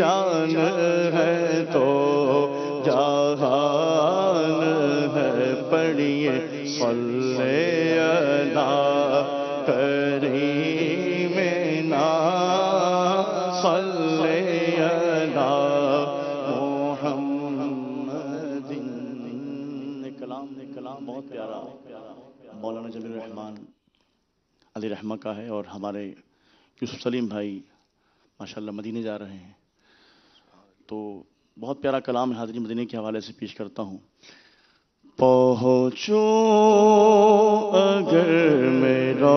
جان ہے تو جہان ہے، پڑھیے، صلی اللہ کریم نا صلی اللہ محمد. کلام کلام بہت پیارا مولانا جمیل الرحمان علی رحمہ کا ہے اور ہمارے یوسف سلیم بھائی ماشاءاللہ مدینے جا رہے ہیں۔ تو بہت پیارا کلام حاضری مدینے کے حوالے سے پیش کرتا ہوں۔ پہنچو اگر میرا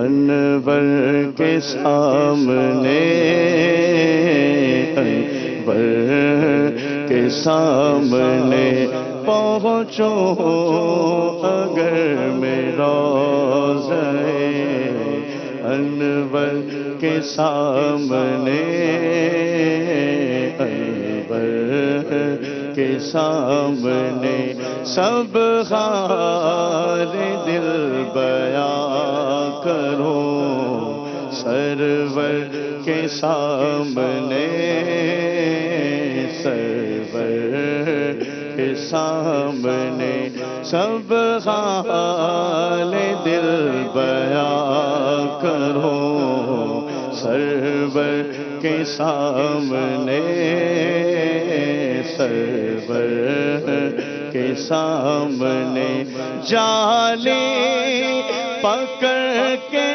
انور کے سامنے، انور کے سامنے پہنچو اگر میرا انور کے سامنے انور کے سامنے سب حال دل بیان کرو سرور کے سامنے سرور کے سامنے سب حال دل بیان کرو سرور کے سامنے سرور کے سامنے جالی پکڑ کے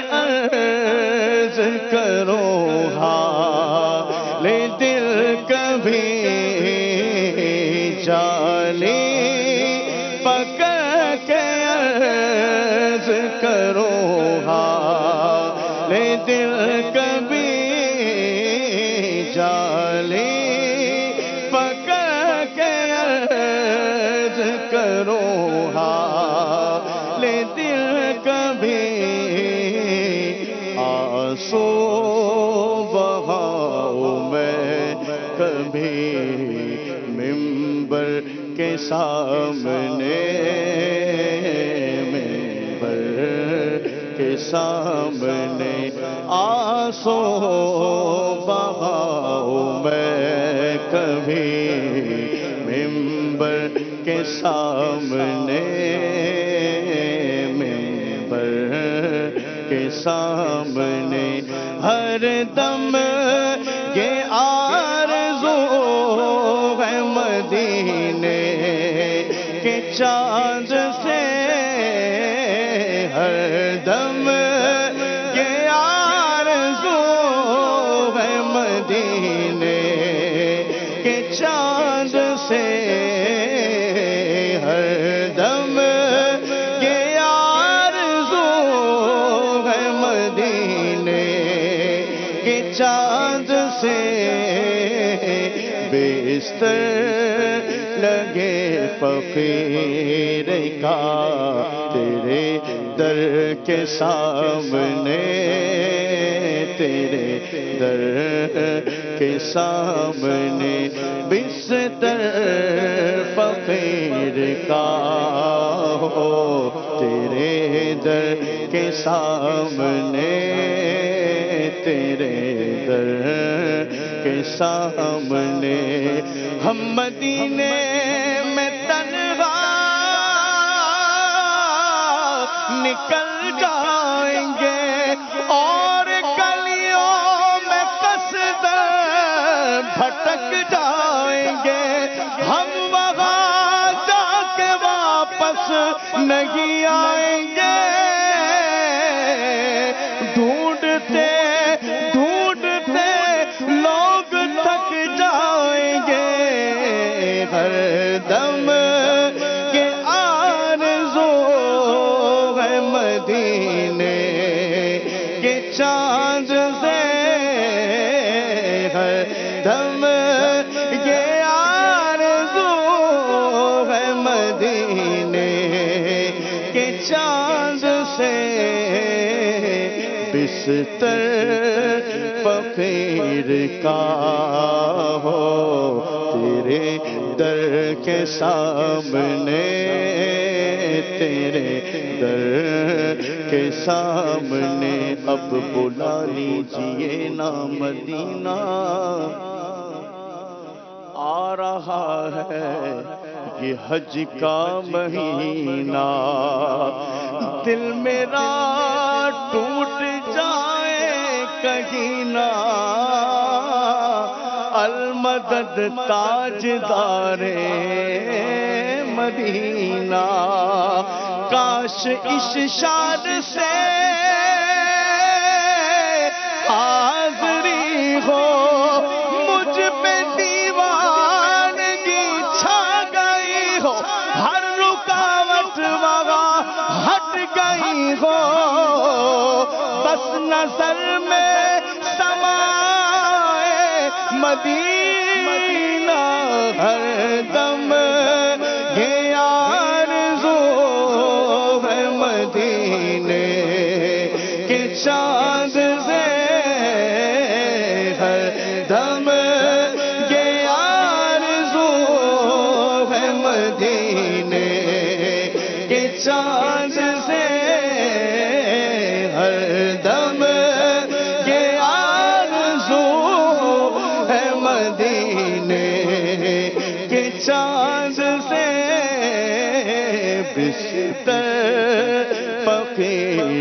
سامنے ممبر کے سامنے آسو بہاؤ میں کبھی ممبر کے سامنے ممبر کے سامنے ہر دم یہ آرزو بستر لگے فقیر کا تیرے در کے سامنے، تیرے در کے سامنے بستر فقیر کا ہو، تیرے در کے سامنے تیرے در کے سامنے، ہم مدینے میں تنہا نکل جائیں گے اور گلیوں میں قصد بھٹک جائیں گے۔ ہم وہاں جا کے واپس نہیں آئیں گے۔ دم یہ آرزو ہے مدینے کے چاند سے بستر فقیر کا ہو تیرے در کے سامنے، تیرے در کے سامنے، اب بلا لیجیے نا مدینہ۔ آ رہا ہے یہ حج کا مہینہ۔ دل میرا ٹوٹ جائے کہیں نہ۔ المدد تاج دارے مدینہ۔ کاش اس شاد سے حاضری ہو، مجھ پہ دیوانگی چھا گئی ہو۔ ہر رکاوٹ وہاں ہٹ گئی ہو۔ بس نظر میں سمائے مدینہ۔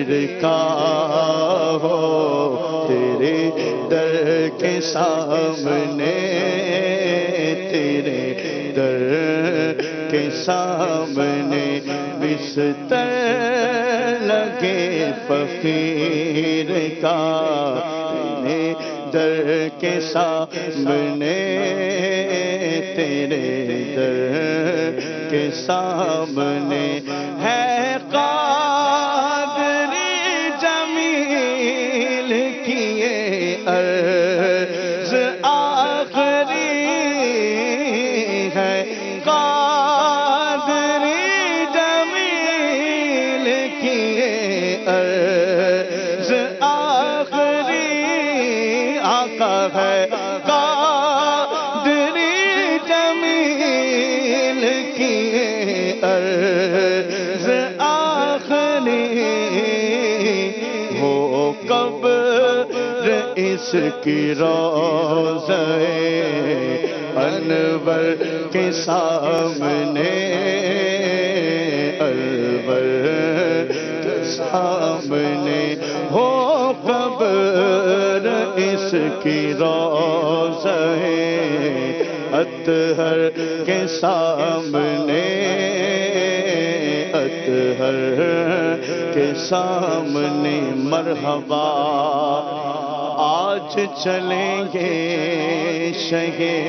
فقیر کا ہو، تیرے در کے سامنے، تیرے در کے سامنے بستر لگے فقیر کا تیرے در کے سامنے، تیرے در کے سامنے ہے قادری جمیل کیے عرض آخری ہو کب اس کی روزے انور کے سامنے، انور کے سامنے ہو قبر اس کی روزے اطہر کے سامنے اطہر کے سامنے مرحبا۔ آج چلیں گے شگے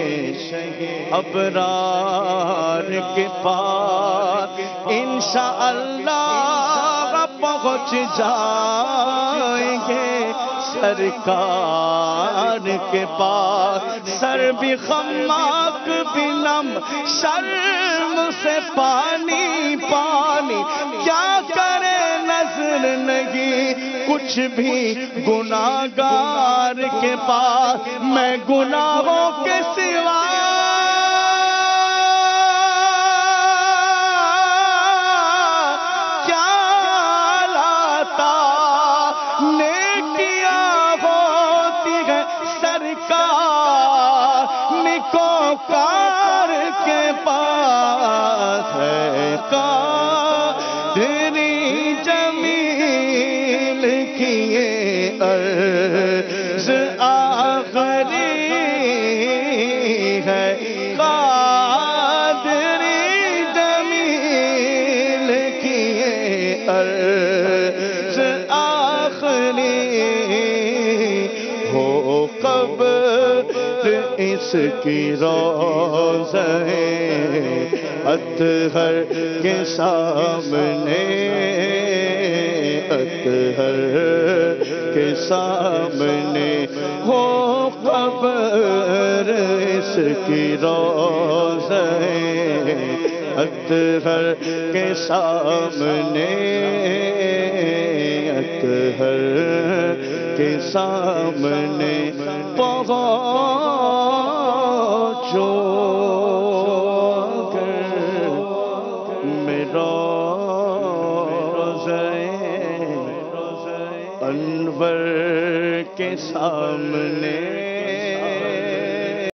ابرار کے پاس۔ انشاءاللہ پہنچ جائیں گے۔ سرکار کے پاس، سر بھی خماک بھی نم، شرم سے پانی پانی۔ کیا کرے نظر نہیں؟ کچھ بھی گناہگار کے پاس۔ میں گناہوں کے سوا نکوکار کے پاس ہے۔ کار کی روز ہے اطہر کے سامنے، اطہر کے سامنے۔ ہو قبر اس کی روز ہے اطہر کے سامنے، اطہر کے سامنے۔ جو کر میرا انور کے سامنے